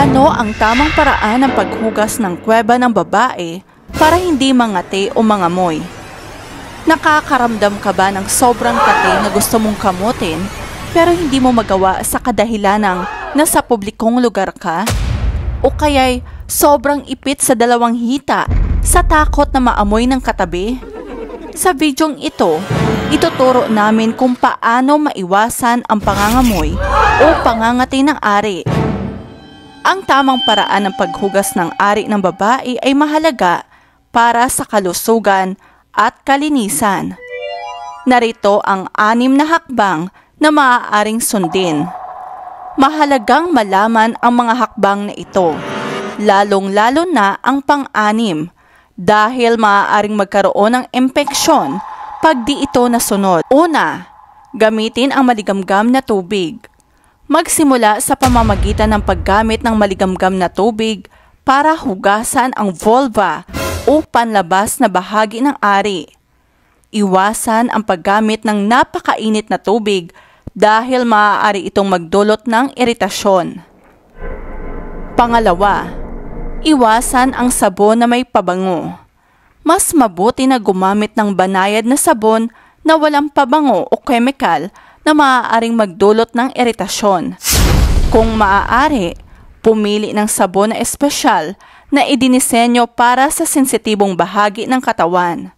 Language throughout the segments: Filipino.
Ano ang tamang paraan ng paghugas ng kweba ng babae para hindi mangati o mangamoy? Nakakaramdam ka ba ng sobrang kate na gusto mong kamutin pero hindi mo magawa sa kadahilan ng nasa publikong lugar ka? O kaya'y sobrang ipit sa dalawang hita sa takot na maamoy ng katabi? Sa bidyong ito, ituturo namin kung paano maiwasan ang pangangamoy o pangangati ng ari. Ang tamang paraan ng paghugas ng ari ng babae ay mahalaga para sa kalusugan at kalinisan. Narito ang anim na hakbang na maaaring sundin. Mahalagang malaman ang mga hakbang na ito, lalong-lalo na ang pang-anim dahil maaaring magkaroon ng impeksyon pag di ito nasunod. Una, gamitin ang maligamgam na tubig. Magsimula sa pamamagitan ng paggamit ng maligamgam na tubig para hugasan ang vulva o panlabas na bahagi ng ari. Iwasan ang paggamit ng napakainit na tubig dahil maaari itong magdulot ng iritasyon. Pangalawa, iwasan ang sabon na may pabango. Mas mabuti na gumamit ng banayad na sabon na walang pabango o chemical na maaaring magdulot ng iritasyon. Kung maaari, pumili ng sabon na espesyal na idinisenyo para sa sensitibong bahagi ng katawan.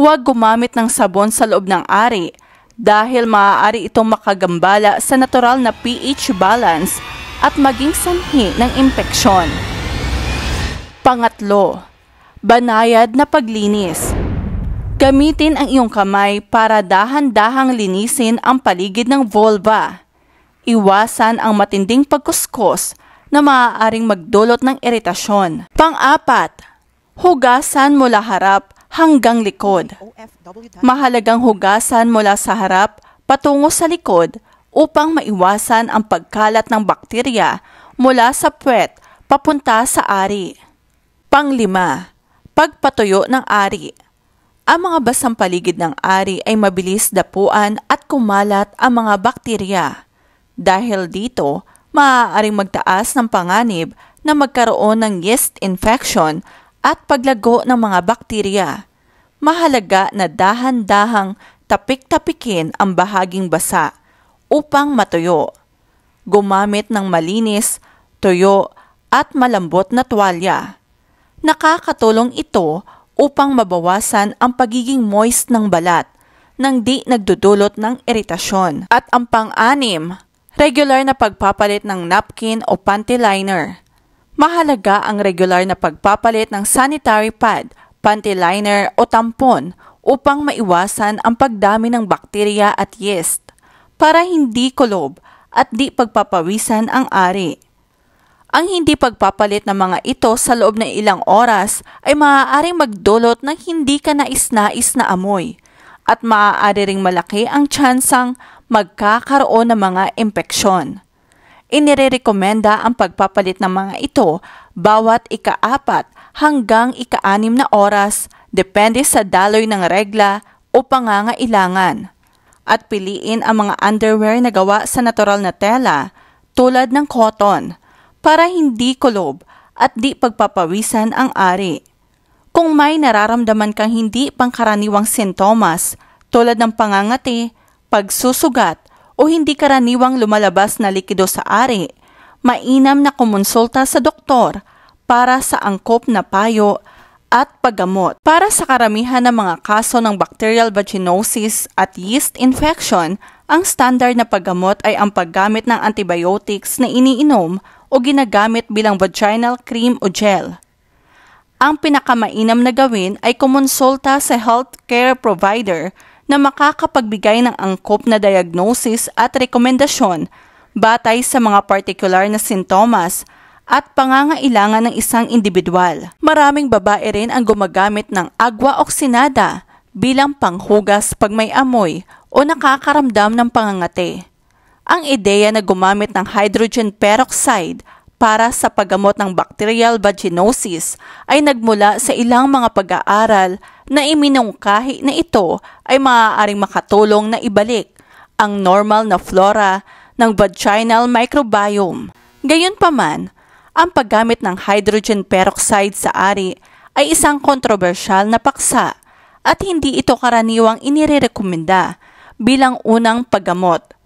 Huwag gumamit ng sabon sa loob ng ari dahil maaari itong makagambala sa natural na pH balance at maging sanhi ng impeksyon. Pangatlo, banayad na paglinis. Gamitin ang iyong kamay para dahan-dahang linisin ang paligid ng vulva. Iwasan ang matinding pagkuskos na maaaring magdulot ng iritasyon. Pang-apat, hugasan mula harap hanggang likod. Mahalagang hugasan mula sa harap patungo sa likod upang maiwasan ang pagkalat ng bakterya mula sa puwet papunta sa ari. Panglima, pagpatuyo ng ari. Ang mga basang paligid ng ari ay mabilis dapuan at kumalat ang mga bakterya. Dahil dito, maaaring magtaas ng panganib na magkaroon ng yeast infection at paglago ng mga bakterya. Mahalaga na dahan-dahang tapik-tapikin ang bahaging basa upang matuyo. Gumamit ng malinis, tuyo at malambot na tuwalya. Nakakatulong ito upang mabawasan ang pagiging moist ng balat nang di nagdudulot ng iritasyon. At ang pang-anim, regular na pagpapalit ng napkin o panty liner. Mahalaga ang regular na pagpapalit ng sanitary pad, panty liner o tampon upang maiwasan ang pagdami ng bakterya at yeast para hindi kulob at di pagpapawisan ang ari. Ang hindi pagpapalit ng mga ito sa loob ng ilang oras ay maaaring magdulot ng hindi ka nais-nais na amoy at maaari ring malaki ang tsansang magkakaroon ng mga impeksyon. Inirerekomenda ang pagpapalit ng mga ito bawat ikaapat hanggang ikaanim na oras depende sa daloy ng regla o pangangailangan. At piliin ang mga underwear na gawa sa natural na tela tulad ng cotton para hindi kulob at di pagpapawisan ang ari. Kung may nararamdaman kang hindi pangkaraniwang sintomas tulad ng pangangati, pagsusugat o hindi karaniwang lumalabas na likido sa ari, mainam na kumonsulta sa doktor para sa angkop na payo at paggamot. Para sa karamihan ng mga kaso ng bacterial vaginosis at yeast infection, ang standard na paggamot ay ang paggamit ng antibiotics na iniinom o ginagamit bilang vaginal cream o gel. Ang pinakamainam na gawin ay kumonsulta sa healthcare provider na makakapagbigay ng angkop na diagnosis at rekomendasyon batay sa mga particular na sintomas at pangangailangan ng isang individual. Maraming babae rin ang gumagamit ng agwa oksinada bilang panghugas pag may amoy o nakakaramdam ng pangangate ang ideya na gumamit ng hydrogen peroxide para sa paggamot ng bacterial vaginosis ay nagmula sa ilang mga pag-aaral na iminungkahi na ito ay maaaring makatulong na ibalik ang normal na flora ng vaginal microbiome. Gayunpaman, ang paggamit ng hydrogen peroxide sa ari ay isang kontrobersyal na paksa at hindi ito karaniwang inirerekomenda bilang unang paggamot.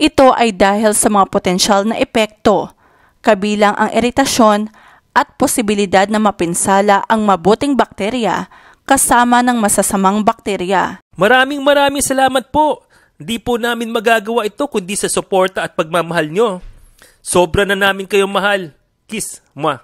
Ito ay dahil sa mga potensyal na epekto, kabilang ang iritasyon at posibilidad na mapinsala ang mabuting bakterya kasama ng masasamang bakterya. Maraming maraming salamat po. Di po namin magagawa ito kundi sa suporta at pagmamahal nyo. Sobra na namin kayong mahal. Kiss, ma.